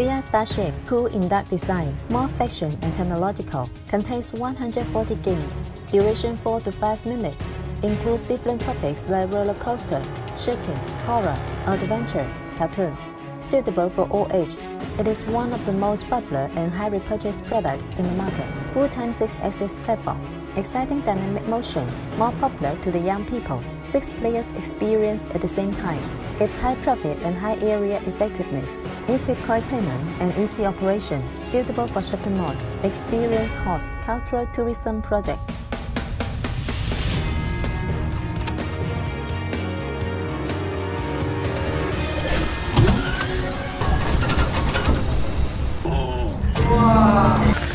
VR Starship, cool in design, more fashion and technological, contains 140 games, duration 4 to 5 minutes, includes different topics like roller coaster, shooting, horror, adventure, cartoon. Suitable for all ages, it is one of the most popular and high repurchase products in the market. Full-time 6-axis platform, exciting dynamic motion, more popular to the young people. Six players experience at the same time. Its high profit and high area effectiveness. Equipped coin payment and easy operation, suitable for shopping malls, experience halls, cultural tourism projects. 와.